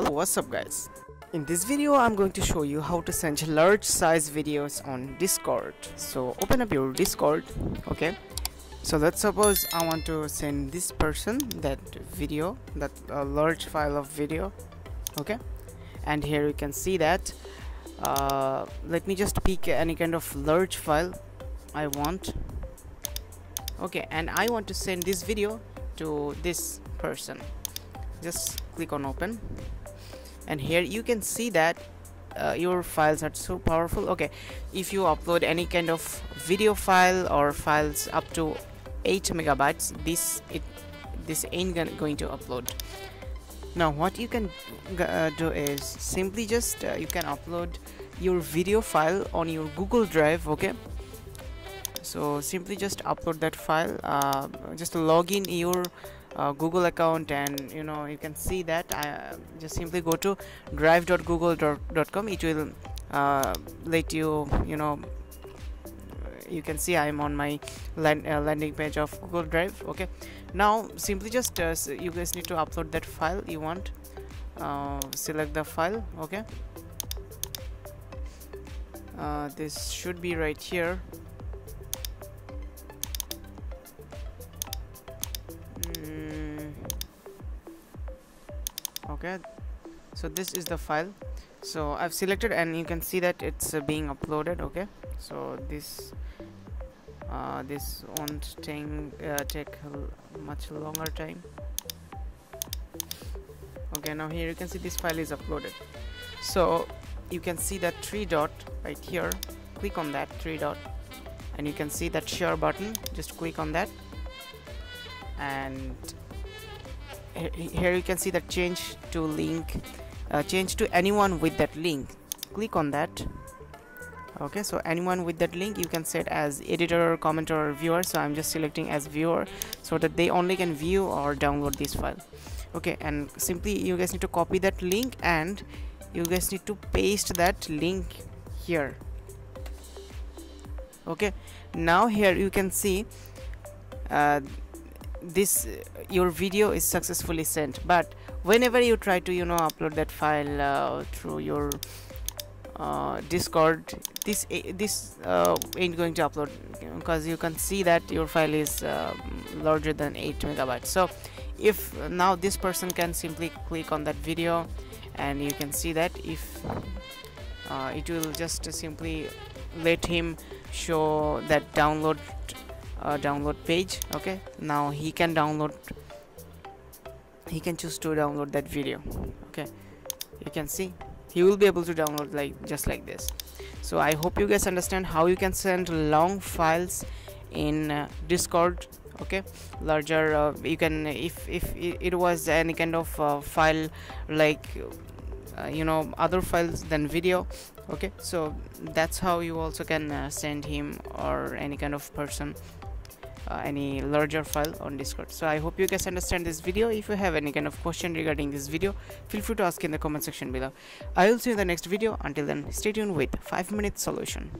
hello what's up guys? In this video i'm going to show you how to send large size videos on discord. So open up your discord okay? So let's suppose i want to send this person that video that uh, large file of video okay? And here you can see that uh, let me just pick any kind of large file I want okay? And I want to send this video to this person. Just click on open and here you can see that uh, your files are so powerful. Okay if you upload any kind of video file or files up to 8 megabytes this it this ain't gonna, going to upload. Now what you can uh, do is simply just uh, you can upload your video file on your google drive okay? So simply just upload that file uh, just log in your uh, google account and you know you can see that. Uh, just simply go to drive.google.com it will uh, let you you know you can see I'm on my land, uh, landing page of Google Drive okay? Now simply just uh, you guys need to upload that file you want. Uh, select the file okay? Uh, this should be right here okay. So this is the file. So I've selected and you can see that it's uh, being uploaded. Okay. So this uh, this won't uh, take much longer time. Okay. Now here you can see this file is uploaded. So you can see that three dot right here. Click on that three dot. And you can see that share button. Just click on that. And here you can see the change to link uh, change to anyone with that link. Click on that. Okay so anyone with that link you can set as editor commenter or viewer. So i'm just selecting as viewer so that they only can view or download this file. Okay and simply you guys need to copy that link and you guys need to paste that link here. Okay now here you can see uh, this uh, your video is successfully sent but whenever you try to you know upload that file uh, through your uh, discord this this uh, ain't going to upload because you can see that your file is uh, larger than 8 megabytes. So if now this person can simply click on that video and you can see that if uh, it will just simply let him show that download uh, download page okay? Now he can download he can choose to download that video okay? You can see he will be able to download like just like this. So i hope you guys understand how you can send long files in uh, discord okay? Larger uh, you can if if it was any kind of uh, file like uh, you know other files than video okay? So that's how you also can uh, send him or any kind of person uh, any larger file on discord. So i hope you guys understand this video. If you have any kind of question regarding this video feel free to ask in the comment section below. I will see you in the next video. Until then stay tuned with 5 minute solution